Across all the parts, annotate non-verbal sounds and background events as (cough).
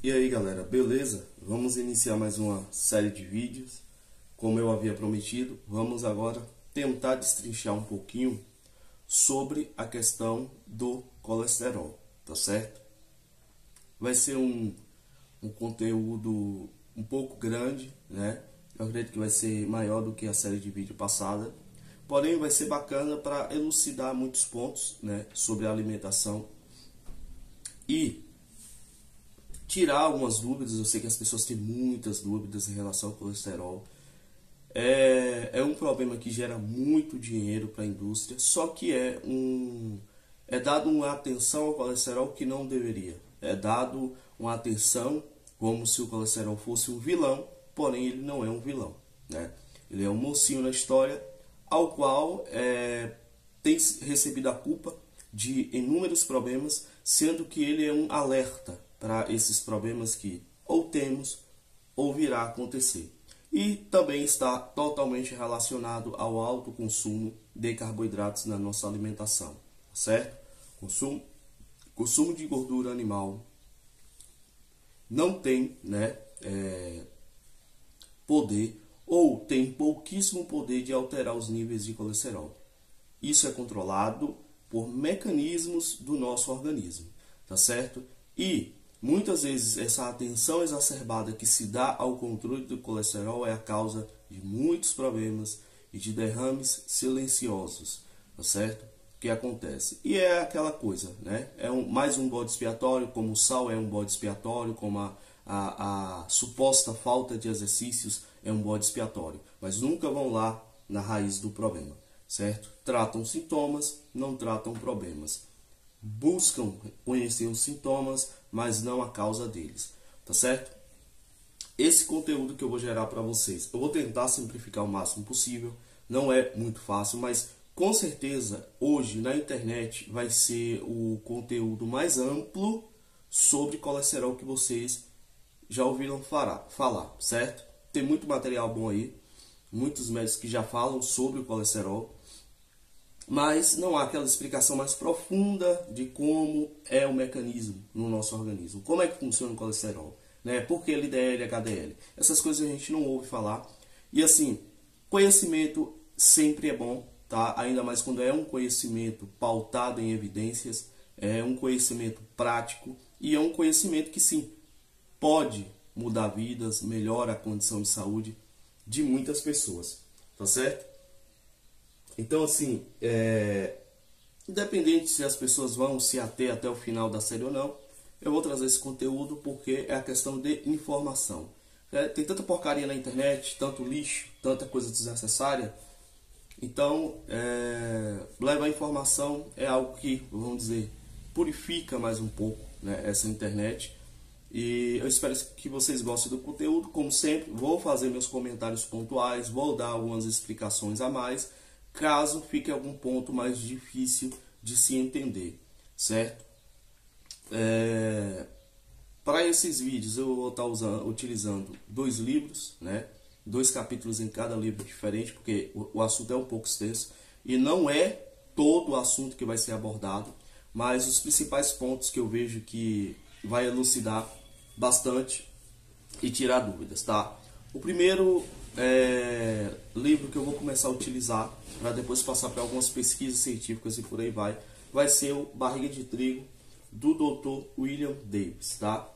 E aí galera, beleza? Vamos iniciar mais uma série de vídeos. Como eu havia prometido, vamos agora tentar destrinchar um pouquinho sobre a questão do colesterol, tá certo? Vai ser um, um conteúdo um pouco grande, né? Eu acredito que vai ser maior do que a série de vídeo passada. Porém, vai ser bacana para elucidar muitos pontos né, sobre a alimentação e tirar algumas dúvidas. Eu sei que as pessoas têm muitas dúvidas em relação ao colesterol. É, é um problema que gera muito dinheiro para a indústria, só que é um é dado uma atenção ao colesterol que não deveria. É dado uma atenção como se o colesterol fosse um vilão, porém ele não é um vilão, né? Ele é um mocinho na história ao qual é, tem recebido a culpa de inúmeros problemas, sendo que ele é um alerta para esses problemas que ou temos ou virá acontecer. E também está totalmente relacionado ao alto consumo de carboidratos na nossa alimentação, certo? Consumo, consumo de gordura animal não tem né, é, poder ou tem pouquíssimo poder de alterar os níveis de colesterol. Isso é controlado por mecanismos do nosso organismo, tá certo? E muitas vezes essa atenção exacerbada que se dá ao controle do colesterol é a causa de muitos problemas e de derrames silenciosos, tá certo? Que acontece. E é aquela coisa, né? É um, mais um bode expiatório, como o sal é um bode expiatório, como a, a, a suposta falta de exercícios é um bode expiatório. Mas nunca vão lá na raiz do problema certo? Tratam sintomas, não tratam problemas. Buscam conhecer os sintomas, mas não a causa deles, tá certo? Esse conteúdo que eu vou gerar para vocês, eu vou tentar simplificar o máximo possível. Não é muito fácil, mas com certeza hoje na internet vai ser o conteúdo mais amplo sobre colesterol que vocês já ouviram falar, certo? Tem muito material bom aí, muitos médicos que já falam sobre o colesterol mas não há aquela explicação mais profunda de como é o mecanismo no nosso organismo, como é que funciona o colesterol, né? Por que LDL, HDL? Essas coisas a gente não ouve falar. E assim, conhecimento sempre é bom, tá? Ainda mais quando é um conhecimento pautado em evidências, é um conhecimento prático e é um conhecimento que sim pode mudar vidas, melhora a condição de saúde de muitas pessoas, tá certo? Então, assim, é, independente se as pessoas vão se ater até o final da série ou não, eu vou trazer esse conteúdo porque é a questão de informação. É, tem tanta porcaria na internet, tanto lixo, tanta coisa desnecessária. Então, é, levar informação é algo que, vamos dizer, purifica mais um pouco né, essa internet. E eu espero que vocês gostem do conteúdo. Como sempre, vou fazer meus comentários pontuais, vou dar algumas explicações a mais caso fique algum ponto mais difícil de se entender, certo? É, para esses vídeos eu vou estar usando, utilizando dois livros, né? dois capítulos em cada livro diferente, porque o, o assunto é um pouco extenso e não é todo o assunto que vai ser abordado, mas os principais pontos que eu vejo que vai elucidar bastante e tirar dúvidas, tá? O primeiro é, livro que eu vou começar a utilizar para depois passar para algumas pesquisas científicas e por aí vai, vai ser o Barriga de Trigo do Dr. William Davis, tá?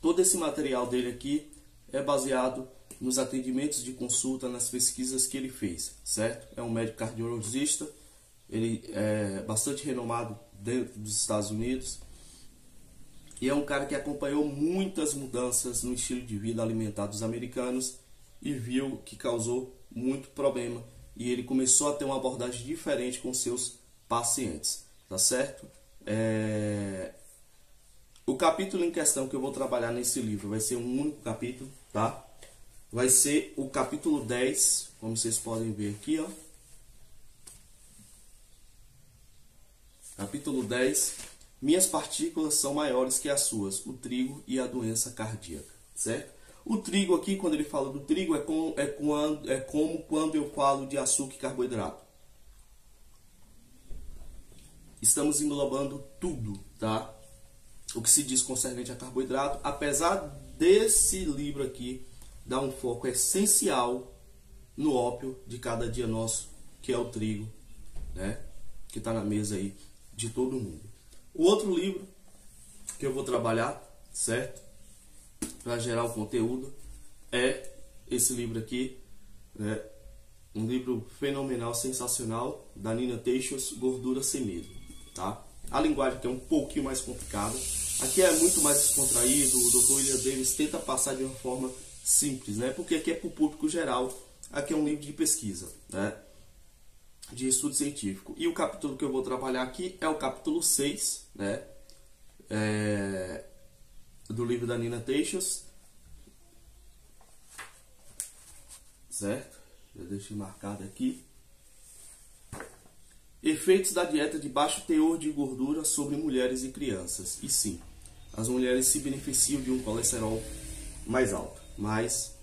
Todo esse material dele aqui é baseado nos atendimentos de consulta, nas pesquisas que ele fez, certo? É um médico cardiologista, ele é bastante renomado dentro dos Estados Unidos e é um cara que acompanhou muitas mudanças no estilo de vida alimentar dos americanos e viu que causou muito problema e ele começou a ter uma abordagem diferente com seus pacientes, tá certo? É... O capítulo em questão que eu vou trabalhar nesse livro vai ser um único capítulo, tá? Vai ser o capítulo 10, como vocês podem ver aqui, ó. Capítulo 10. Minhas partículas são maiores que as suas, o trigo e a doença cardíaca, certo? O trigo aqui, quando ele fala do trigo, é, com, é, quando, é como quando eu falo de açúcar e carboidrato. Estamos englobando tudo, tá? o que se diz concernente a carboidrato, apesar desse livro aqui dar um foco essencial no ópio de cada dia nosso, que é o trigo, né? Que está na mesa aí de todo mundo. O outro livro que eu vou trabalhar, certo? Para gerar o conteúdo é esse livro aqui, né? Um livro fenomenal, sensacional, da Nina Teixos, Gordura Sem Medo, tá? A linguagem que é um pouquinho mais complicada. Aqui é muito mais descontraído, o Dr. William Davis tenta passar de uma forma simples, né? Porque aqui é para o público geral, aqui é um livro de pesquisa, né? De estudo científico. E o capítulo que eu vou trabalhar aqui é o capítulo 6, né? É... Do livro da Nina Teixos. Certo? Já deixei marcado aqui. Efeitos da dieta de baixo teor de gordura sobre mulheres e crianças. E sim, as mulheres se beneficiam de um colesterol mais alto. Mas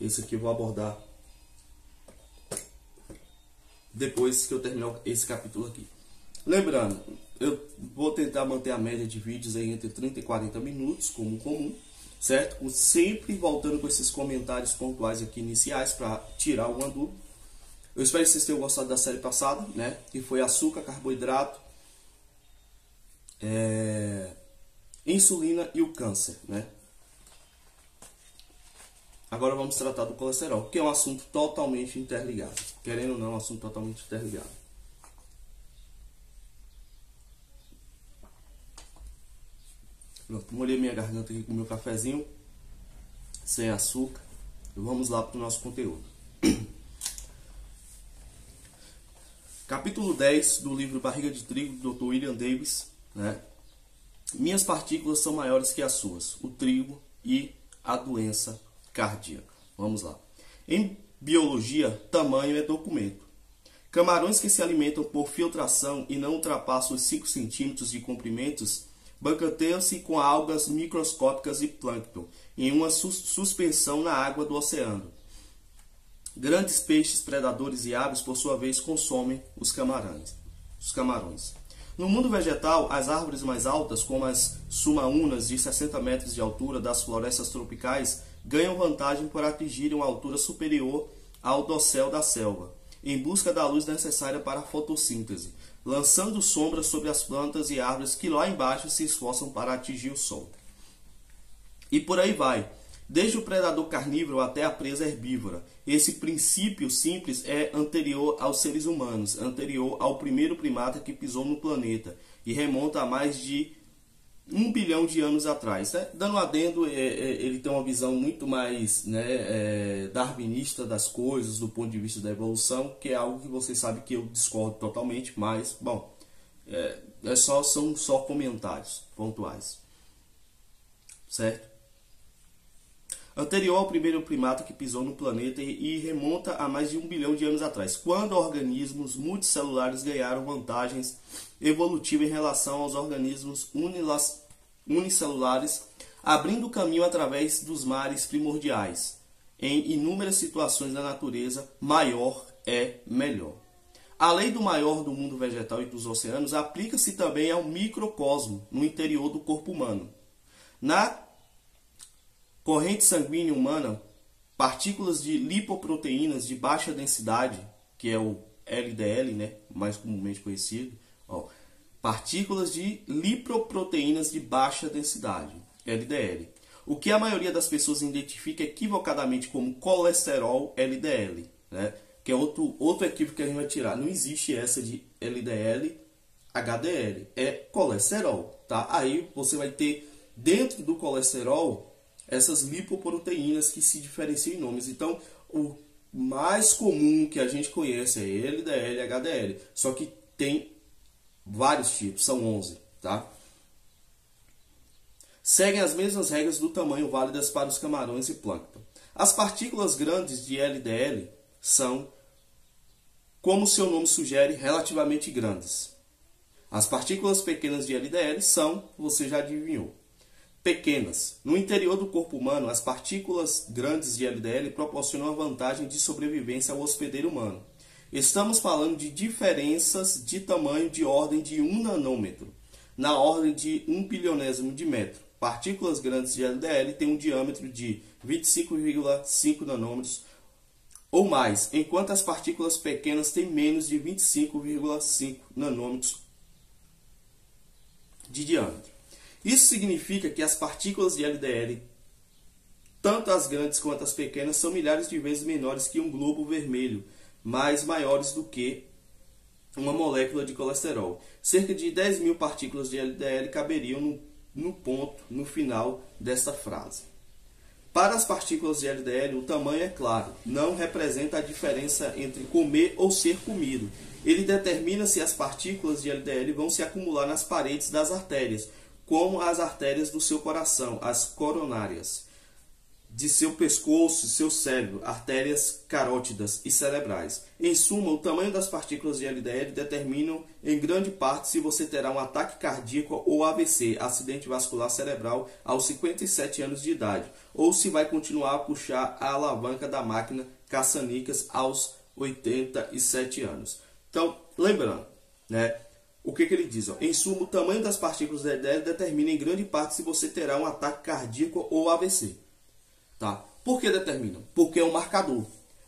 esse aqui eu vou abordar depois que eu terminar esse capítulo aqui. Lembrando, eu vou tentar manter a média de vídeos aí entre 30 e 40 minutos, como comum certo? Sempre voltando com esses comentários pontuais aqui iniciais para tirar alguma dúvida. Eu espero que vocês tenham gostado da série passada, né? Que foi açúcar, carboidrato, é... insulina e o câncer, né? Agora vamos tratar do colesterol, que é um assunto totalmente interligado. Querendo ou não, é um assunto totalmente interligado. Pronto, molhei minha garganta aqui com meu cafezinho, sem açúcar. Vamos lá para o nosso conteúdo. (clears throat) Capítulo 10 do livro Barriga de Trigo, do Dr. William Davis. Né? Minhas partículas são maiores que as suas, o trigo e a doença cardíaca. Vamos lá. Em biologia, tamanho é documento. Camarões que se alimentam por filtração e não ultrapassam os 5 centímetros de comprimentos bancanteiam-se com algas microscópicas e plâncton em uma sus suspensão na água do oceano. Grandes peixes predadores e aves, por sua vez, consomem os camarões. Os camarões. No mundo vegetal, as árvores mais altas, como as sumaúnas de 60 metros de altura das florestas tropicais, ganham vantagem por atingirem uma altura superior ao dossel da selva, em busca da luz necessária para a fotossíntese, lançando sombras sobre as plantas e árvores que lá embaixo se esforçam para atingir o sol. E por aí vai. Desde o predador carnívoro até a presa herbívora. Esse princípio simples é anterior aos seres humanos, anterior ao primeiro primata que pisou no planeta e remonta a mais de um bilhão de anos atrás. Né? Dando adendo, é, é, ele tem uma visão muito mais né, é, darwinista das coisas, do ponto de vista da evolução, que é algo que você sabe que eu discordo totalmente, mas, bom, é, é só, são só comentários pontuais. Certo? Anterior ao primeiro primata que pisou no planeta e remonta a mais de um bilhão de anos atrás, quando organismos multicelulares ganharam vantagens evolutiva em relação aos organismos unicelulares, abrindo caminho através dos mares primordiais. Em inúmeras situações da natureza, maior é melhor. A lei do maior do mundo vegetal e dos oceanos aplica-se também ao microcosmo no interior do corpo humano. Na corrente sanguínea humana, partículas de lipoproteínas de baixa densidade, que é o LDL, né, mais comumente conhecido, Ó, partículas de lipoproteínas de baixa densidade, LDL. O que a maioria das pessoas identifica equivocadamente como colesterol LDL, né? que é outro, outro equívoco que a gente vai tirar. Não existe essa de LDL, HDL, é colesterol. Tá? Aí você vai ter dentro do colesterol essas lipoproteínas que se diferenciam em nomes. Então, o mais comum que a gente conhece é LDL, HDL. Só que tem vários tipos, são 11, tá? Seguem as mesmas regras do tamanho válidas para os camarões e plâncton. As partículas grandes de LDL são, como seu nome sugere, relativamente grandes. As partículas pequenas de LDL são, você já adivinhou, pequenas. No interior do corpo humano, as partículas grandes de LDL proporcionam a vantagem de sobrevivência ao hospedeiro humano. Estamos falando de diferenças de tamanho de ordem de 1 nanômetro. na ordem de 1 bilionésimo de metro. Partículas grandes de LDL têm um diâmetro de 25,5 nanômetros ou mais, enquanto as partículas pequenas têm menos de 25,5 nanômetros de diâmetro. Isso significa que as partículas de LDL, tanto as grandes quanto as pequenas, são milhares de vezes menores que um globo vermelho, mas maiores do que uma molécula de colesterol. Cerca de 10 mil partículas de LDL caberiam no, no ponto, no final desta frase. Para as partículas de LDL, o tamanho é claro, não representa a diferença entre comer ou ser comido. Ele determina se as partículas de LDL vão se acumular nas paredes das artérias, como as artérias do seu coração, as coronárias, de seu pescoço, seu cérebro, artérias carótidas e cerebrais. Em suma, o tamanho das partículas de LDL determinam em grande parte se você terá um ataque cardíaco ou AVC, acidente vascular cerebral, aos 57 anos de idade, ou se vai continuar a puxar a alavanca da máquina caçanicas aos 87 anos. Então, lembrando, né? O que, que ele diz? Ó? Em suma, o tamanho das partículas de LDL determina em grande parte se você terá um ataque cardíaco ou AVC. Tá? Por que determina? Porque é um marcador.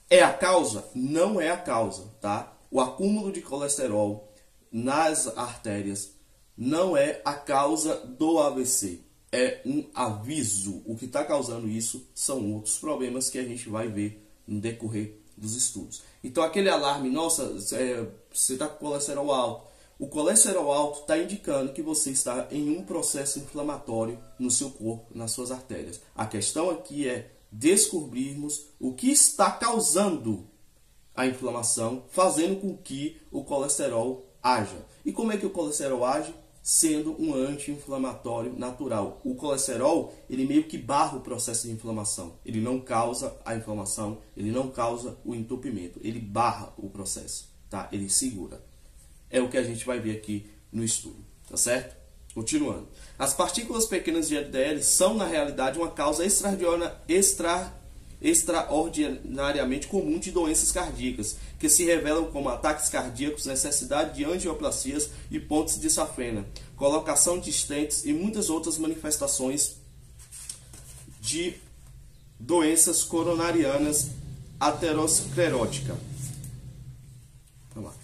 É a causa? Não é a causa. Tá? O acúmulo de colesterol nas artérias não é a causa do AVC. É um aviso. O que está causando isso são outros problemas que a gente vai ver no decorrer dos estudos. Então, aquele alarme, nossa, é, você está com colesterol alto, o colesterol alto está indicando que você está em um processo inflamatório no seu corpo, nas suas artérias. A questão aqui é descobrirmos o que está causando a inflamação, fazendo com que o colesterol haja. E como é que o colesterol age? Sendo um anti-inflamatório natural. O colesterol, ele meio que barra o processo de inflamação. Ele não causa a inflamação, ele não causa o entupimento, ele barra o processo, tá? Ele segura. É o que a gente vai ver aqui no estudo, tá certo? Continuando. As partículas pequenas de LDL são, na realidade, uma causa extra, extraordinariamente comum de doenças cardíacas, que se revelam como ataques cardíacos, necessidade de angioplastias e pontes de safena, colocação de stents e muitas outras manifestações de doenças coronarianas aterosclerótica. Vamos lá.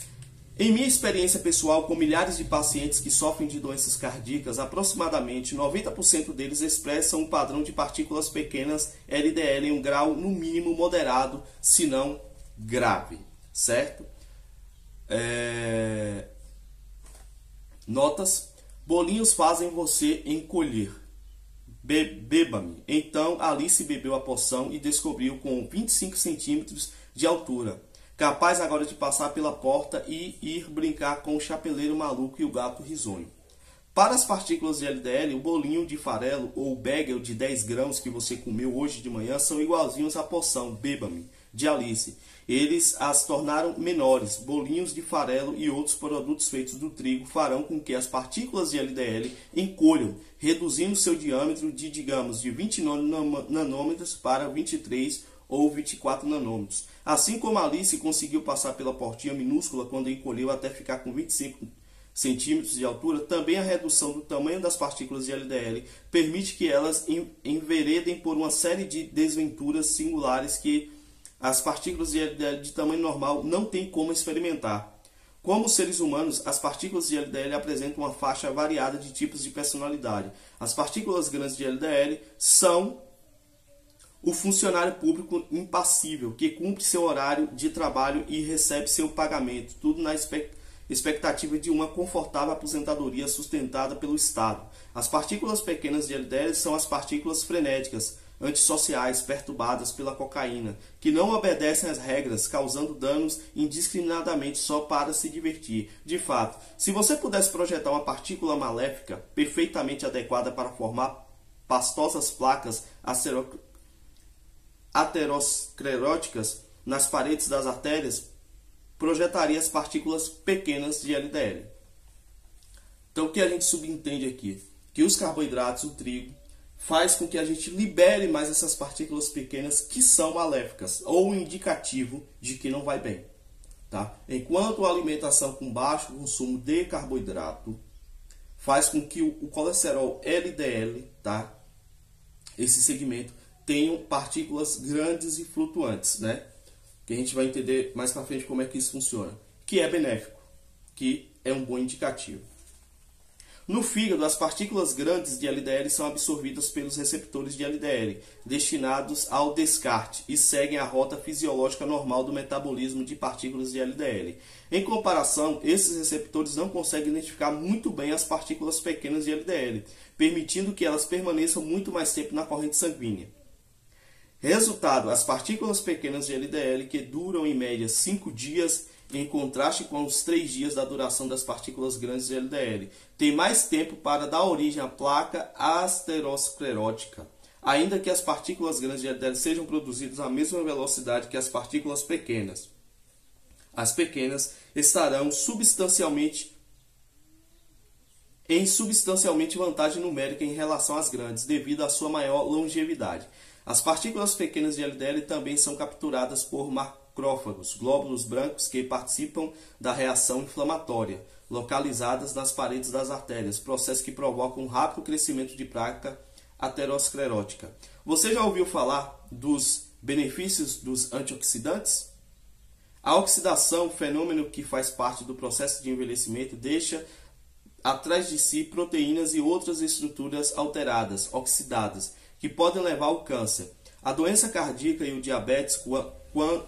Em minha experiência pessoal com milhares de pacientes que sofrem de doenças cardíacas, aproximadamente 90% deles expressam um padrão de partículas pequenas LDL em um grau no mínimo moderado, se não grave, certo? É... Notas: bolinhos fazem você encolher. Be Beba-me. Então Alice bebeu a poção e descobriu com 25 centímetros de altura capaz agora de passar pela porta e ir brincar com o chapeleiro maluco e o gato risonho. Para as partículas de LDL, o bolinho de farelo ou o bagel de 10 grãos que você comeu hoje de manhã são igualzinhos à poção Beba-me de Alice. Eles as tornaram menores. Bolinhos de farelo e outros produtos feitos do trigo farão com que as partículas de LDL encolham, reduzindo seu diâmetro de, digamos, de 20 nanômetros para 23 ou 24 nanômetros. Assim como Alice conseguiu passar pela portinha minúscula quando encolheu até ficar com 25 centímetros de altura, também a redução do tamanho das partículas de LDL permite que elas enveredem por uma série de desventuras singulares que as partículas de LDL de tamanho normal não têm como experimentar. Como seres humanos, as partículas de LDL apresentam uma faixa variada de tipos de personalidade. As partículas grandes de LDL são o funcionário público impassível, que cumpre seu horário de trabalho e recebe seu pagamento, tudo na expectativa de uma confortável aposentadoria sustentada pelo Estado. As partículas pequenas de LDL são as partículas frenéticas, antissociais perturbadas pela cocaína, que não obedecem às regras, causando danos indiscriminadamente só para se divertir. De fato, se você pudesse projetar uma partícula maléfica perfeitamente adequada para formar pastosas placas ateroscleróticas nas paredes das artérias projetaria as partículas pequenas de LDL. Então, o que a gente subentende aqui? Que os carboidratos, o trigo, faz com que a gente libere mais essas partículas pequenas que são maléficas, ou indicativo de que não vai bem. Tá? Enquanto a alimentação com baixo consumo de carboidrato faz com que o colesterol LDL, tá? Esse segmento tenham partículas grandes e flutuantes, né? Que a gente vai entender mais para frente como é que isso funciona, que é benéfico, que é um bom indicativo. No fígado, as partículas grandes de LDL são absorvidas pelos receptores de LDL, destinados ao descarte, e seguem a rota fisiológica normal do metabolismo de partículas de LDL. Em comparação, esses receptores não conseguem identificar muito bem as partículas pequenas de LDL, permitindo que elas permaneçam muito mais tempo na corrente sanguínea. Resultado: as partículas pequenas de LDL, que duram em média 5 dias, em contraste com os 3 dias da duração das partículas grandes de LDL, tem mais tempo para dar origem à placa aterosclerótica, ainda que as partículas grandes de LDL sejam produzidas à mesma velocidade que as partículas pequenas. As pequenas estarão substancialmente em substancialmente vantagem numérica em relação às grandes, devido à sua maior longevidade. As partículas pequenas de LDL também são capturadas por macrófagos, glóbulos brancos que participam da reação inflamatória, localizadas nas paredes das artérias, processo que provoca um rápido crescimento de placa aterosclerótica. Você já ouviu falar dos benefícios dos antioxidantes? A oxidação, fenômeno que faz parte do processo de envelhecimento, deixa atrás de si proteínas e outras estruturas alteradas, oxidadas, que podem levar ao câncer. A doença cardíaca e o diabetes, quando,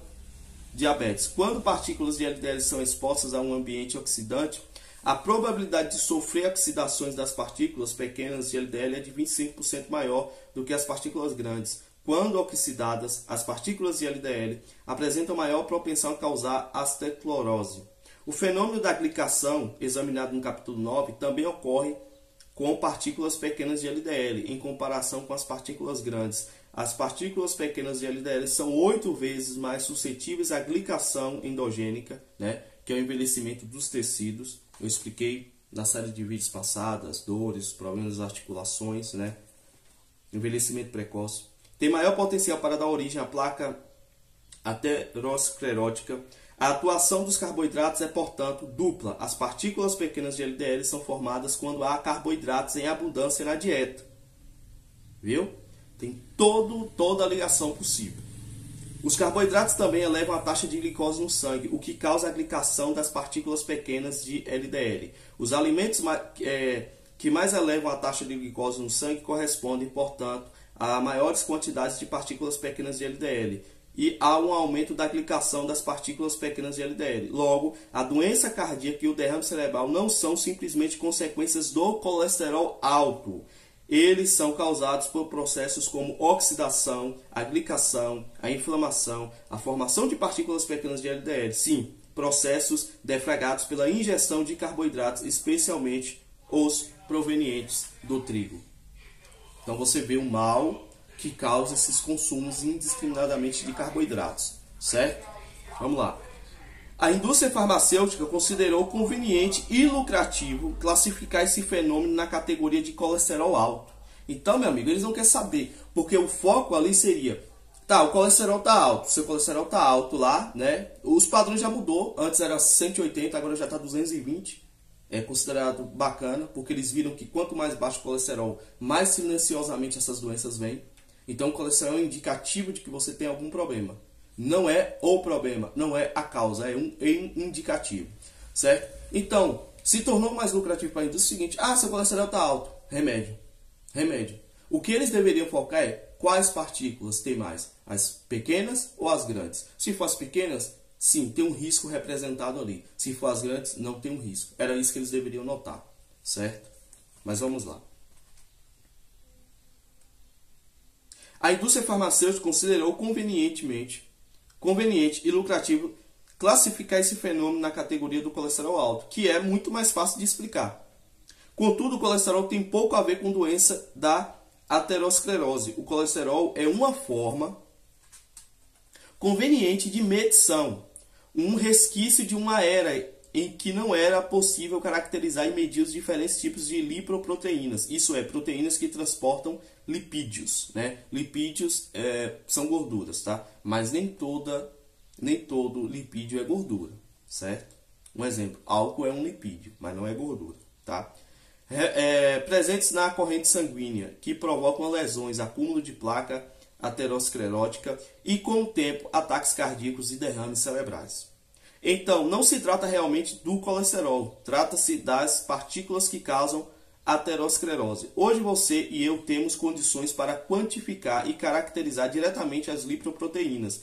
diabetes, quando partículas de LDL são expostas a um ambiente oxidante, a probabilidade de sofrer oxidações das partículas pequenas de LDL é de 25% maior do que as partículas grandes. Quando oxidadas, as partículas de LDL apresentam maior propensão a causar asterosclerose. O fenômeno da glicação, examinado no capítulo 9, também ocorre com partículas pequenas de LDL, em comparação com as partículas grandes. As partículas pequenas de LDL são oito vezes mais suscetíveis à glicação endogênica, né, que é o envelhecimento dos tecidos. Eu expliquei na série de vídeos passadas, dores, problemas das articulações, né, envelhecimento precoce. Tem maior potencial para dar origem à placa aterosclerótica, a atuação dos carboidratos é, portanto, dupla. As partículas pequenas de LDL são formadas quando há carboidratos em abundância na dieta. Viu? Tem todo, toda a ligação possível. Os carboidratos também elevam a taxa de glicose no sangue, o que causa a glicação das partículas pequenas de LDL. Os alimentos é, que mais elevam a taxa de glicose no sangue correspondem, portanto, a maiores quantidades de partículas pequenas de LDL, e há um aumento da glicação das partículas pequenas de LDL. Logo, a doença cardíaca e o derrame cerebral não são simplesmente consequências do colesterol alto. Eles são causados por processos como oxidação, a glicação, a inflamação, a formação de partículas pequenas de LDL. Sim, processos defragados pela ingestão de carboidratos, especialmente os provenientes do trigo. Então você vê o mal que causa esses consumos indiscriminadamente de carboidratos, certo? Vamos lá. A indústria farmacêutica considerou conveniente e lucrativo classificar esse fenômeno na categoria de colesterol alto. Então, meu amigo, eles não querem saber, porque o foco ali seria, tá, o colesterol tá alto, seu colesterol tá alto lá, né? Os padrões já mudou, antes era 180, agora já tá 220. É considerado bacana, porque eles viram que quanto mais baixo o colesterol, mais silenciosamente essas doenças vêm. Então, o colesterol é um indicativo de que você tem algum problema. Não é o problema, não é a causa, é um indicativo, certo? Então, se tornou mais lucrativo para a indústria o seguinte: ah, seu colesterol está alto, remédio, remédio. O que eles deveriam focar é quais partículas tem mais, as pequenas ou as grandes. Se for as pequenas, sim, tem um risco representado ali. Se for as grandes, não tem um risco. Era isso que eles deveriam notar, certo? Mas vamos lá. A indústria farmacêutica considerou convenientemente, conveniente e lucrativo classificar esse fenômeno na categoria do colesterol alto, que é muito mais fácil de explicar. Contudo, o colesterol tem pouco a ver com doença da aterosclerose. O colesterol é uma forma conveniente de medição, um resquício de uma era em que não era possível caracterizar e medir os diferentes tipos de lipoproteínas, isso é, proteínas que transportam lipídios. Né? Lipídios é, são gorduras, tá? mas nem, toda, nem todo lipídio é gordura, certo? Um exemplo, álcool é um lipídio, mas não é gordura. Tá? é, presentes na corrente sanguínea, que provocam lesões, acúmulo de placa aterosclerótica e, com o tempo, ataques cardíacos e derrames cerebrais. Então, não se trata realmente do colesterol, trata-se das partículas que causam aterosclerose. Hoje você e eu temos condições para quantificar e caracterizar diretamente as lipoproteínas,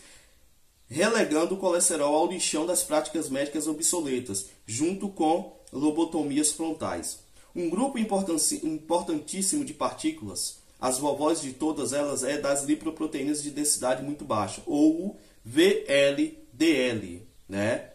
relegando o colesterol ao lixão das práticas médicas obsoletas, junto com lobotomias frontais. Um grupo importantíssimo de partículas, as vovós de todas elas, é das lipoproteínas de densidade muito baixa, ou VLDL, né?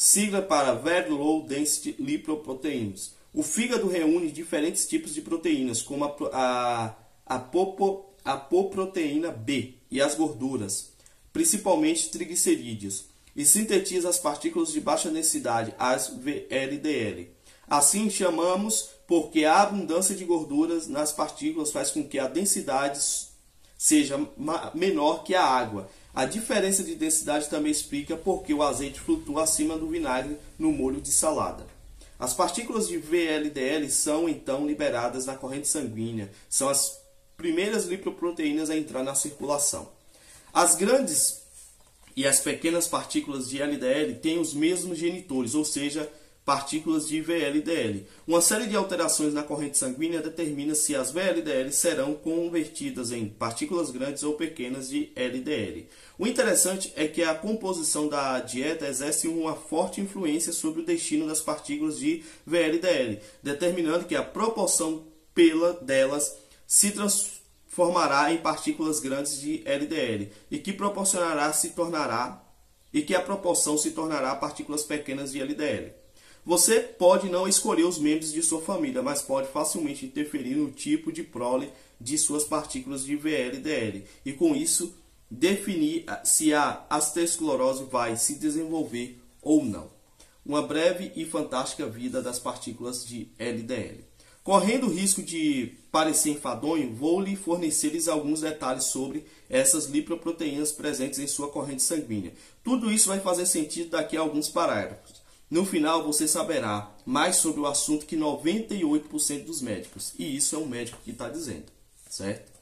Sigla para Very Low Density Lipoproteins. O fígado reúne diferentes tipos de proteínas, como a, a, a, popo, a poproteína B e as gorduras, principalmente triglicerídeos, e sintetiza as partículas de baixa densidade, as VLDL. Assim chamamos porque a abundância de gorduras nas partículas faz com que a densidade seja menor que a água. A diferença de densidade também explica porque o azeite flutua acima do vinagre no molho de salada. As partículas de VLDL são então liberadas na corrente sanguínea, são as primeiras lipoproteínas a entrar na circulação. As grandes e as pequenas partículas de LDL têm os mesmos genitores, ou seja, partículas de VLDL. Uma série de alterações na corrente sanguínea determina se as VLDL serão convertidas em partículas grandes ou pequenas de LDL. O interessante é que a composição da dieta exerce uma forte influência sobre o destino das partículas de VLDL, determinando que a proporção pela delas se transformará em partículas grandes de LDL e que proporcionará se tornará e que a proporção se tornará partículas pequenas de LDL. Você pode não escolher os membros de sua família, mas pode facilmente interferir no tipo de prole de suas partículas de VLDL e com isso definir se a aterosclerose vai se desenvolver ou não. Uma breve e fantástica vida das partículas de LDL. Correndo o risco de parecer enfadonho, vou lhe fornecer-lhes alguns detalhes sobre essas lipoproteínas presentes em sua corrente sanguínea. Tudo isso vai fazer sentido daqui a alguns parágrafos. No final, você saberá mais sobre o assunto que 98% dos médicos. E isso é um médico que está dizendo, certo?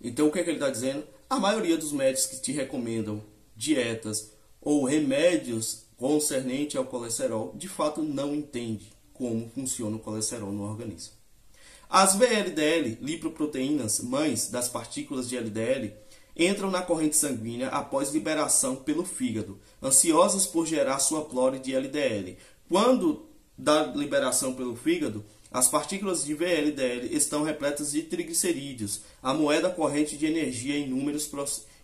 Então, o que, é que ele está dizendo? A maioria dos médicos que te recomendam dietas ou remédios concernente ao colesterol, de fato não entende como funciona o colesterol no organismo. As VLDL, lipoproteínas, mães das partículas de LDL, entram na corrente sanguínea após liberação pelo fígado, ansiosas por gerar sua plore de LDL. Quando da liberação pelo fígado, as partículas de VLDL estão repletas de triglicerídeos, a moeda corrente de energia em números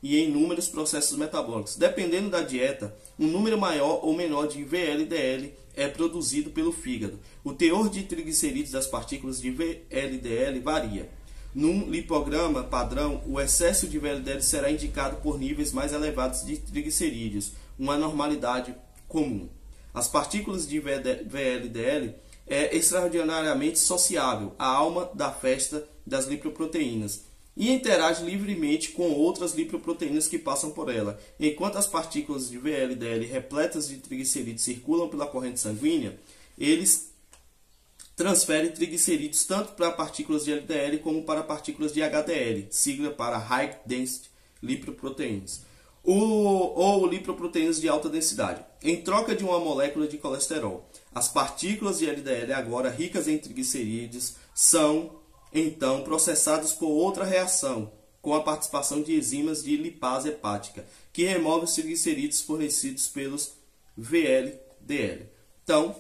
e em inúmeros processos metabólicos. Dependendo da dieta, um número maior ou menor de VLDL é produzido pelo fígado. O teor de triglicerídeos das partículas de VLDL varia. Num lipograma padrão, o excesso de VLDL será indicado por níveis mais elevados de triglicerídeos, uma normalidade comum. As partículas de VLDL é extraordinariamente sociável, a alma da festa das lipoproteínas, e interage livremente com outras lipoproteínas que passam por ela. Enquanto as partículas de VLDL repletas de triglicerídeos circulam pela corrente sanguínea, eles transfere triglicerídeos tanto para partículas de LDL como para partículas de HDL, sigla para High Density Lipoproteins, ou lipoproteínas de alta densidade. Em troca de uma molécula de colesterol, as partículas de LDL, agora ricas em triglicerídeos, são então processadas por outra reação, com a participação de enzimas de lipase hepática, que remove os triglicerídeos fornecidos pelos VLDL. Então,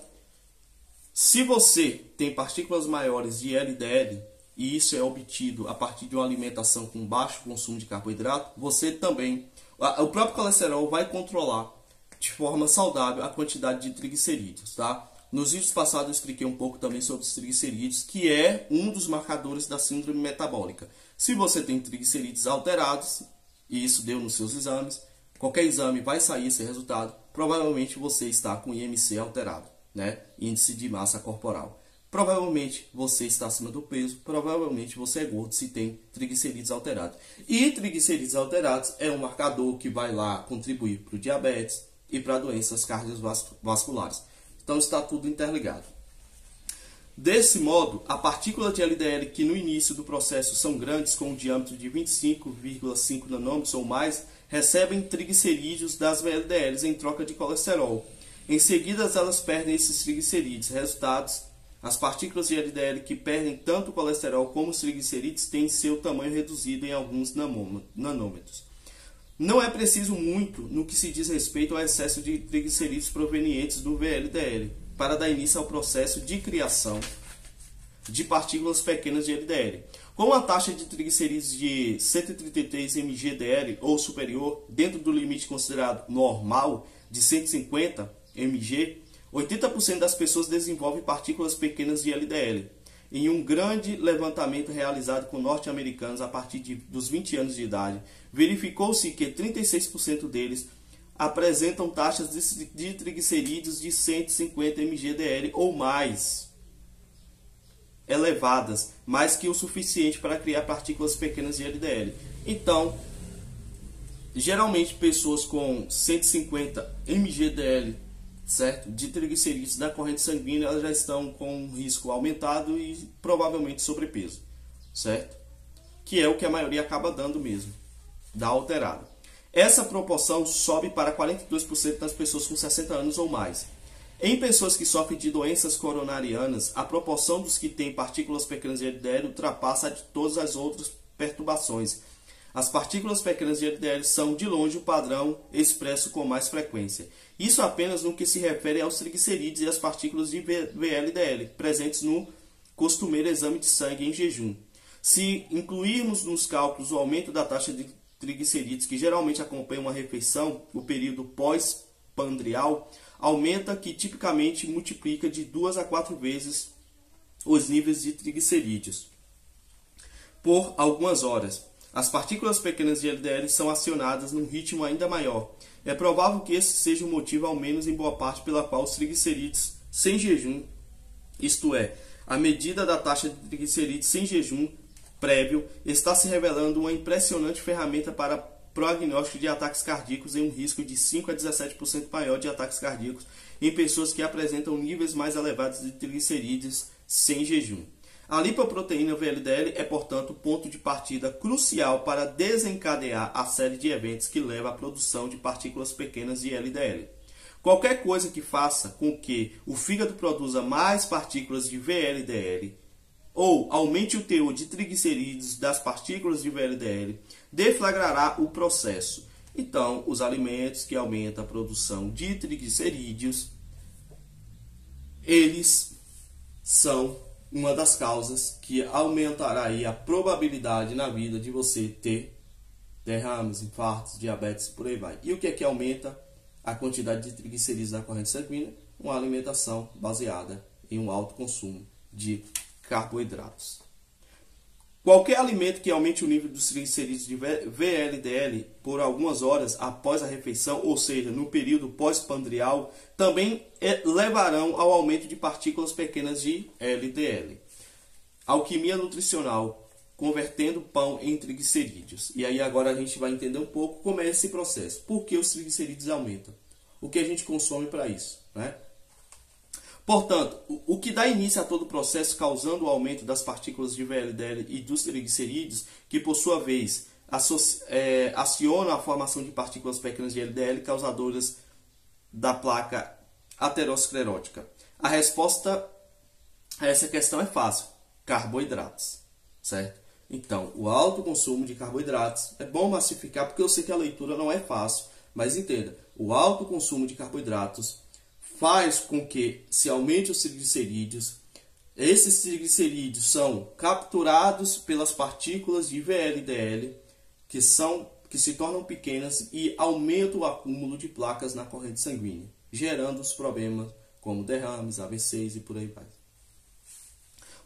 se você tem partículas maiores de LDL, e isso é obtido a partir de uma alimentação com baixo consumo de carboidrato, você também, o próprio colesterol vai controlar de forma saudável a quantidade de triglicerídeos, tá? Nos vídeos passados eu expliquei um pouco também sobre os triglicerídeos, que é um dos marcadores da síndrome metabólica. Se você tem triglicerídeos alterados, e isso deu nos seus exames, qualquer exame vai sair esse resultado, provavelmente você está com IMC alterado né? Índice de massa corporal. Provavelmente você está acima do peso, provavelmente você é gordo se tem triglicerídeos alterados. E triglicerídeos alterados é um marcador que vai lá contribuir para o diabetes e para doenças cardiovasculares. Então está tudo interligado. Desse modo, a partícula de LDL que no início do processo são grandes, com um diâmetro de 25,5 nanômetros ou mais, recebem triglicerídeos das VLDLs em troca de colesterol. Em seguida, elas perdem esses triglicerídeos. Resultados: as partículas de LDL que perdem tanto colesterol como os triglicerídeos têm seu tamanho reduzido em alguns nanômetros. Não é preciso muito no que se diz respeito ao excesso de triglicerídeos provenientes do VLDL para dar início ao processo de criação de partículas pequenas de LDL. Com a taxa de triglicerídeos de 133 mgdl ou superior, dentro do limite considerado normal de 150 mg, 80% das pessoas desenvolvem partículas pequenas de LDL. Em um grande levantamento realizado com norte-americanos a partir de, dos 20 anos de idade, verificou-se que 36% deles apresentam taxas de, de triglicerídeos de 150 mgdl ou mais elevadas, mais que o suficiente para criar partículas pequenas de LDL. Então, geralmente pessoas com 150 mgdl, certo, de triglicerídeos da corrente sanguínea, elas já estão com um risco aumentado e provavelmente sobrepeso, certo? Que é o que a maioria acaba dando mesmo, dá alterada. Essa proporção sobe para 42% das pessoas com 60 anos ou mais. Em pessoas que sofrem de doenças coronarianas, a proporção dos que têm partículas pequenas de LDL ultrapassa a de todas as outras perturbações. As partículas pequenas de LDL são, de longe, o padrão expresso com mais frequência. Isso apenas no que se refere aos triglicerídeos e às partículas de VLDL, presentes no costumeiro exame de sangue em jejum. Se incluirmos nos cálculos o aumento da taxa de triglicerídeos que geralmente acompanha uma refeição, o período pós-pandrial, aumenta que tipicamente multiplica de duas a quatro vezes os níveis de triglicerídeos por algumas horas. As partículas pequenas de LDL são acionadas num ritmo ainda maior. É provável que esse seja o motivo, ao menos em boa parte, pela qual os triglicerídeos sem jejum, isto é, a medida da taxa de triglicerídeos sem jejum prévio, está se revelando uma impressionante ferramenta para prognóstico de ataques cardíacos em um risco de 5 a 17% maior de ataques cardíacos em pessoas que apresentam níveis mais elevados de triglicerídeos sem jejum. A lipoproteína VLDL é, portanto, o ponto de partida crucial para desencadear a série de eventos que leva à produção de partículas pequenas de LDL. Qualquer coisa que faça com que o fígado produza mais partículas de VLDL ou aumente o teor de triglicerídeos das partículas de VLDL, deflagrará o processo. Então, os alimentos que aumentam a produção de triglicerídeos, eles são uma das causas que aumentará a probabilidade na vida de você ter derrames, infartos, diabetes, por aí vai. E o que é que aumenta a quantidade de triglicerídeos na corrente sanguínea? Uma alimentação baseada em um alto consumo de carboidratos. Qualquer alimento que aumente o nível dos triglicerídeos de VLDL por algumas horas após a refeição, ou seja, no período pós-pandrial, também é, levarão ao aumento de partículas pequenas de LDL. Alquimia nutricional, convertendo pão em triglicerídeos. E aí agora a gente vai entender um pouco como é esse processo. Por que os triglicerídeos aumentam? O que a gente consome para isso, né? Portanto, o que dá início a todo o processo causando o aumento das partículas de VLDL e dos triglicerídeos, que por sua vez é, a formação de partículas pequenas de LDL causadoras da placa aterosclerótica. A resposta a essa questão é fácil: carboidratos, certo? Então, o alto consumo de carboidratos é bom massificar porque eu sei que a leitura não é fácil, mas entenda: o alto consumo de carboidratos faz com que se aumente os triglicerídeos. Esses triglicerídeos são capturados pelas partículas de VLDL, que são que se tornam pequenas e aumentam o acúmulo de placas na corrente sanguínea, gerando os problemas como derrames, AVCs e por aí vai.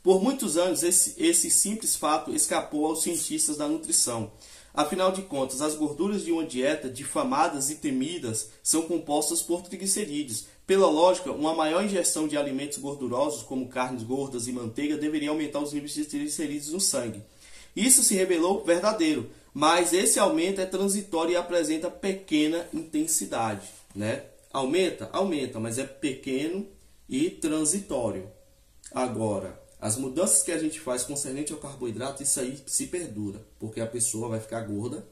Por muitos anos, esse, esse simples fato escapou aos cientistas da nutrição. Afinal de contas, as gorduras de uma dieta difamadas e temidas são compostas por triglicerídeos, pela lógica, uma maior ingestão de alimentos gordurosos, como carnes gordas e manteiga, deveria aumentar os níveis de triglicerídeos no sangue. Isso se revelou verdadeiro, mas esse aumento é transitório e apresenta pequena intensidade. Né? Aumenta? Aumenta, mas é pequeno e transitório. Agora, as mudanças que a gente faz concernente ao carboidrato, isso aí se perdura, porque a pessoa vai ficar gorda,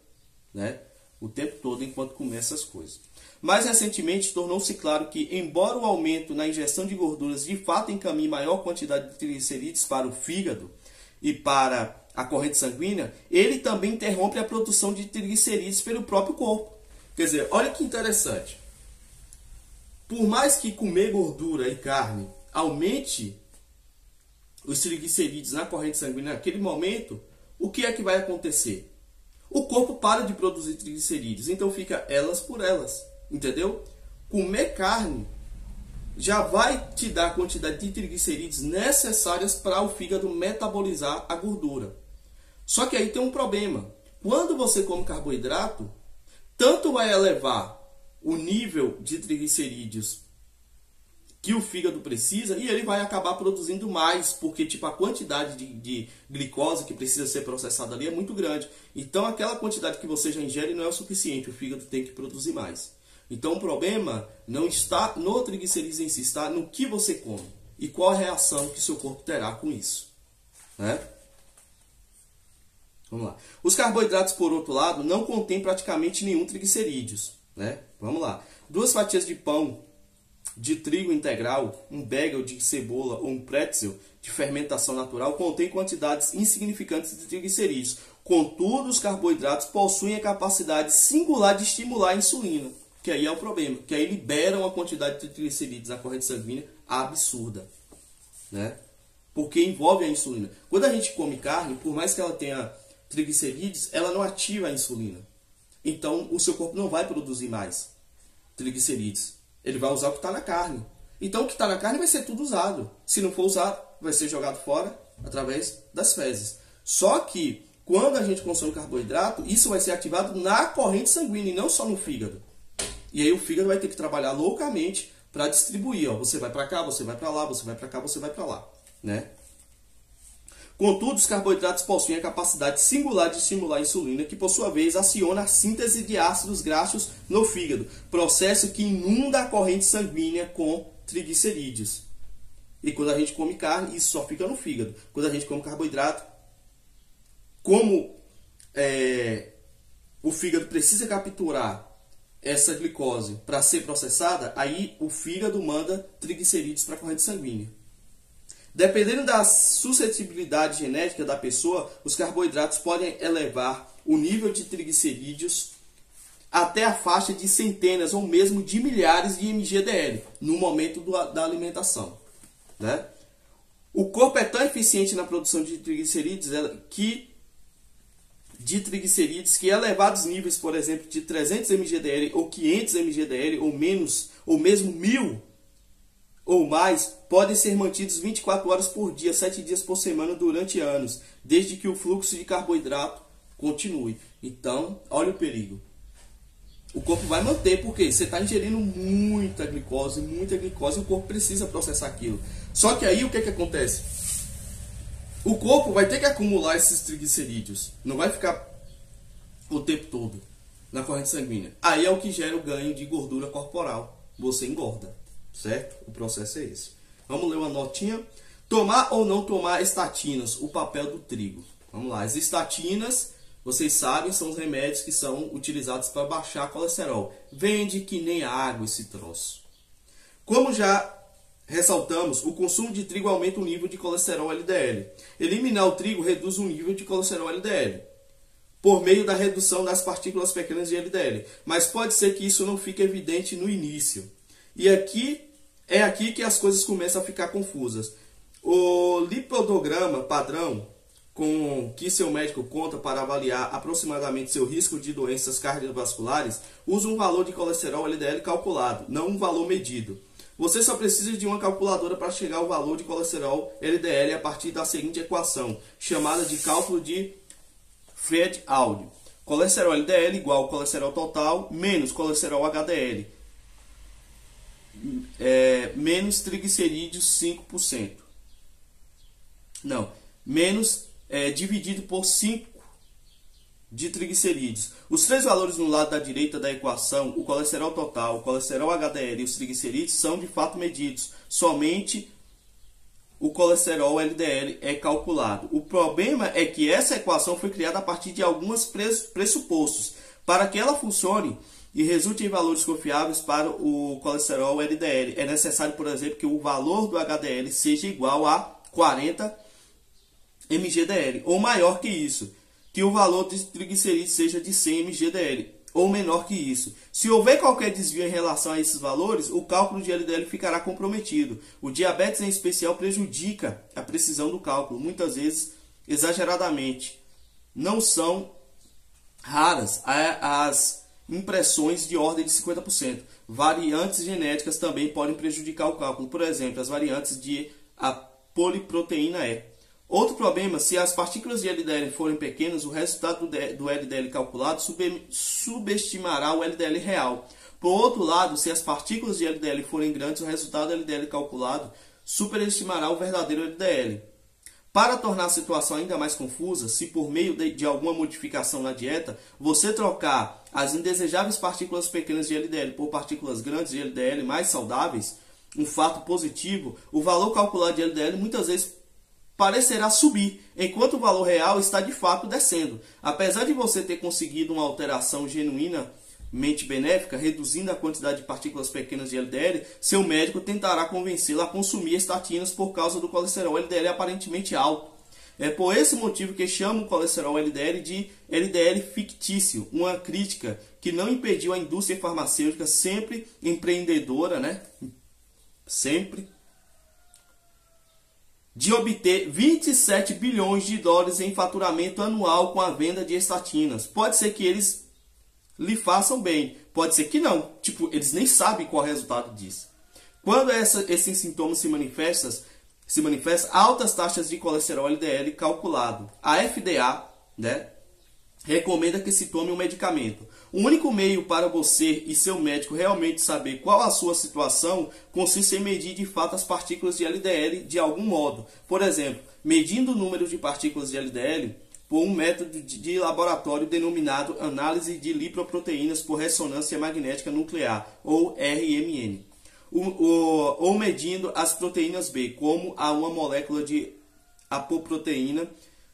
né? O tempo todo enquanto come essas coisas. Mais recentemente, tornou-se claro que, embora o aumento na ingestão de gorduras de fato encaminhe maior quantidade de triglicerídeos para o fígado e para a corrente sanguínea, ele também interrompe a produção de triglicerídeos pelo próprio corpo. Quer dizer, olha que interessante. Por mais que comer gordura e carne aumente os triglicerídeos na corrente sanguínea naquele momento, o que é que vai acontecer? O corpo para de produzir triglicerídeos, então fica elas por elas, entendeu? Comer carne já vai te dar a quantidade de triglicerídeos necessárias para o fígado metabolizar a gordura. Só que aí tem um problema. Quando você come carboidrato, tanto vai elevar o nível de triglicerídeos que o fígado precisa e ele vai acabar produzindo mais, porque tipo a quantidade de, de, glicose que precisa ser processada ali é muito grande. Então aquela quantidade que você já ingere não é o suficiente, o fígado tem que produzir mais. Então o problema não está no triglicerídeos em si, está no que você come e qual a reação que seu corpo terá com isso. Né? Vamos lá. Os carboidratos, por outro lado, não contêm praticamente nenhum triglicerídeos. Né? Vamos lá. Duas fatias de pão de trigo integral, um bagel de cebola ou um pretzel de fermentação natural contém quantidades insignificantes de triglicerídeos. Contudo, os carboidratos possuem a capacidade singular de estimular a insulina, que aí é o problema, que aí liberam a quantidade de triglicerídeos na corrente sanguínea absurda, né? Porque envolve a insulina. Quando a gente come carne, por mais que ela tenha triglicerídeos, ela não ativa a insulina. Então, o seu corpo não vai produzir mais triglicerídeos. Ele vai usar o que está na carne. Então, o que está na carne vai ser tudo usado. Se não for usado, vai ser jogado fora através das fezes. Só que, quando a gente consome carboidrato, isso vai ser ativado na corrente sanguínea e não só no fígado. E aí o fígado vai ter que trabalhar loucamente para distribuir. Ó. Você vai para cá, você vai para lá, você vai para cá, você vai para lá. Né? Contudo, os carboidratos possuem a capacidade singular de estimular a insulina, que por sua vez aciona a síntese de ácidos graxos no fígado, processo que inunda a corrente sanguínea com triglicerídeos. E quando a gente come carne, isso só fica no fígado. Quando a gente come carboidrato, como é, o fígado precisa capturar essa glicose para ser processada, aí o fígado manda triglicerídeos para a corrente sanguínea. Dependendo da suscetibilidade genética da pessoa, os carboidratos podem elevar o nível de triglicerídeos até a faixa de centenas ou mesmo de milhares de mgdl no momento do, da alimentação. Né? O corpo é tão eficiente na produção de triglicerídeos é, que de triglicerídeos que elevados níveis, por exemplo, de 300 mgdl ou 500 mgdl ou menos, ou mesmo 1000 ou mais podem ser mantidos 24 horas por dia, 7 dias por semana durante anos, desde que o fluxo de carboidrato continue. Então, olha o perigo. O corpo vai manter, porque você está ingerindo muita glicose, muita glicose, e o corpo precisa processar aquilo. Só que aí o que, é que acontece? O corpo vai ter que acumular esses triglicerídeos, não vai ficar o tempo todo na corrente sanguínea. Aí é o que gera o ganho de gordura corporal. Você engorda certo? O processo é esse. Vamos ler uma notinha. Tomar ou não tomar estatinas, o papel do trigo. Vamos lá, as estatinas, vocês sabem, são os remédios que são utilizados para baixar colesterol. Vende que nem água esse troço. Como já ressaltamos, o consumo de trigo aumenta o nível de colesterol LDL. Eliminar o trigo reduz o nível de colesterol LDL por meio da redução das partículas pequenas de LDL. Mas pode ser que isso não fique evidente no início. E aqui é aqui que as coisas começam a ficar confusas. O lipodograma padrão com que seu médico conta para avaliar aproximadamente seu risco de doenças cardiovasculares usa um valor de colesterol LDL calculado, não um valor medido. Você só precisa de uma calculadora para chegar ao valor de colesterol LDL a partir da seguinte equação, chamada de cálculo de Fred-Aldi. Colesterol LDL igual colesterol total menos colesterol HDL é, menos triglicerídeos 5%. Não, menos é, dividido por 5 de triglicerídeos. Os três valores no lado da direita da equação, o colesterol total, o colesterol HDL e os triglicerídeos, são de fato medidos. Somente o colesterol LDL é calculado. O problema é que essa equação foi criada a partir de alguns pressupostos. Para que ela funcione e resulte em valores confiáveis para o colesterol LDL, é necessário, por exemplo, que o valor do HDL seja igual a 40 mgdl ou maior que isso, que o valor de triglicerídeos seja de 100 mgdl ou menor que isso. Se houver qualquer desvio em relação a esses valores, o cálculo de LDL ficará comprometido. O diabetes, em especial, prejudica a precisão do cálculo, muitas vezes exageradamente. Não são raras as impressões de ordem de 50%. Variantes genéticas também podem prejudicar o cálculo, por exemplo, as variantes de a poliproteína E. Outro problema, se as partículas de LDL forem pequenas, o resultado do LDL calculado subestimará o LDL real. Por outro lado, se as partículas de LDL forem grandes, o resultado do LDL calculado superestimará o verdadeiro LDL. Para tornar a situação ainda mais confusa, se por meio de, de, alguma modificação na dieta, você trocar as indesejáveis partículas pequenas de LDL por partículas grandes de LDL mais saudáveis, um fato positivo, o valor calculado de LDL muitas vezes parecerá subir, enquanto o valor real está de fato descendo. Apesar de você ter conseguido uma alteração genuinamente benéfica, reduzindo a quantidade de partículas pequenas de LDL, seu médico tentará convencê-lo a consumir estatinas por causa do colesterol LDL aparentemente alto. É por esse motivo que chamo o colesterol LDL de LDL fictício, uma crítica que não impediu a indústria farmacêutica sempre empreendedora, né? Sempre de obter 27 bilhões de dólares em faturamento anual com a venda de estatinas. Pode ser que eles lhe façam bem, pode ser que não. Tipo, eles nem sabem qual é o resultado disso. Quando essa, esses sintomas se manifestam, se manifestam altas taxas de colesterol LDL calculado. A FDA, né, recomenda que se tome um medicamento. O único meio para você e seu médico realmente saber qual a sua situação consiste em medir de fato as partículas de LDL de algum modo. Por exemplo, medindo o número de partículas de LDL por um método de laboratório denominado análise de lipoproteínas por ressonância magnética nuclear, ou RMN. ou medindo as proteínas B, como a uma molécula de apoproteína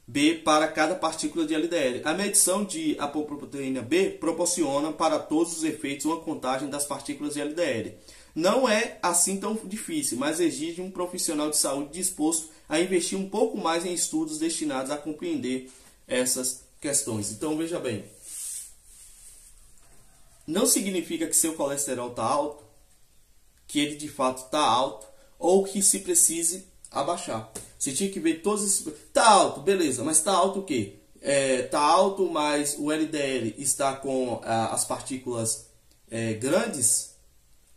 B para cada partícula de LDL. A medição de apoproteína B proporciona para todos os efeitos uma contagem das partículas de LDL. Não é assim tão difícil, mas exige um profissional de saúde disposto a investir um pouco mais em estudos destinados a compreender essas questões. Então veja bem, não significa que seu colesterol está alto, que ele de fato está alto, ou que se precise abaixar. Você tinha que ver todos esses. Tá alto, beleza, mas tá alto o quê? É, tá alto, mas o LDL está com ah, as partículas é, grandes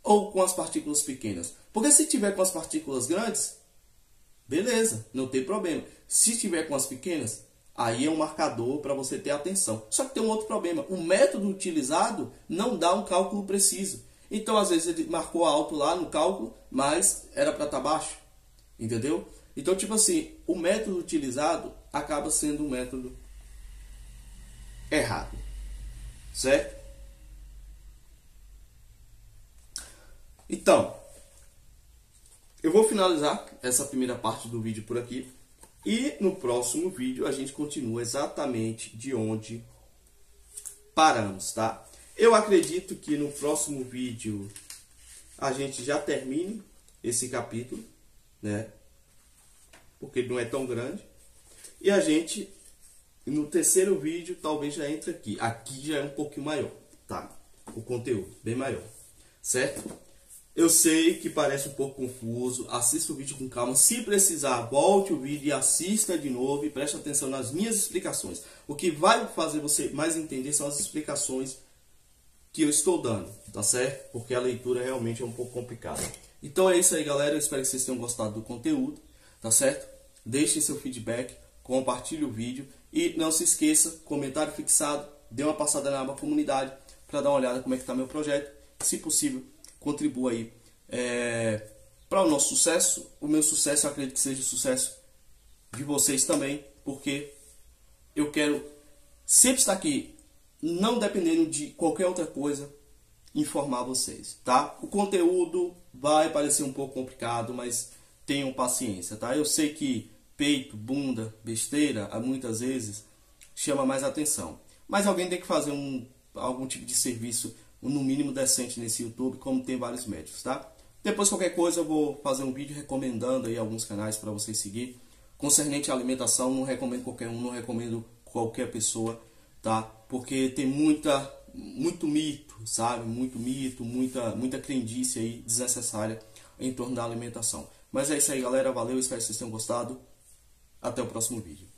ou com as partículas pequenas? Porque se tiver com as partículas grandes, beleza, não tem problema. Se tiver com as pequenas, aí é um marcador para você ter atenção. Só que tem um outro problema: o método utilizado não dá um cálculo preciso. Então, às vezes, ele marcou alto lá no cálculo, mas era para estar tá baixo. Entendeu? Então, tipo assim, o método utilizado acaba sendo um método errado. Certo? Então, eu vou finalizar essa primeira parte do vídeo por aqui. E no próximo vídeo a gente continua exatamente de onde paramos, tá? Eu acredito que no próximo vídeo a gente já termine esse capítulo, né? porque ele não é tão grande. E a gente, no terceiro vídeo, talvez já entre aqui. Aqui já é um pouquinho maior, tá? O conteúdo, bem maior, certo? Eu sei que parece um pouco confuso, assista o vídeo com calma. Se precisar, volte o vídeo e assista de novo e preste atenção nas minhas explicações. O que vai fazer você mais entender são as explicações que eu estou dando, tá certo? Porque a leitura realmente é um pouco complicada. Então é isso aí, galera. Eu espero que vocês tenham gostado do conteúdo tá certo? Deixe seu feedback, compartilhe o vídeo e não se esqueça, comentário fixado, dê uma passada na aba comunidade para dar uma olhada como é que está meu projeto. Se possível, contribua aí é, para o nosso sucesso. O meu sucesso, eu acredito que seja o sucesso de vocês também, porque eu quero sempre estar aqui, não dependendo de qualquer outra coisa, informar vocês, tá? O conteúdo vai parecer um pouco complicado, mas tenham paciência, tá? Eu sei que peito, bunda, besteira, muitas vezes chama mais atenção. Mas alguém tem que fazer um, algum tipo de serviço, no mínimo decente nesse YouTube, como tem vários médicos, tá? Depois, qualquer coisa, eu vou fazer um vídeo recomendando aí alguns canais para vocês seguir. Concernente à alimentação, não recomendo qualquer um, não recomendo qualquer pessoa, tá? Porque tem muita, muito mito, sabe? Muito mito, muita, muita crendice aí desnecessária em torno da alimentação. Mas é isso aí, galera. Valeu, espero que vocês tenham gostado. Até o próximo vídeo.